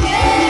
Yeah.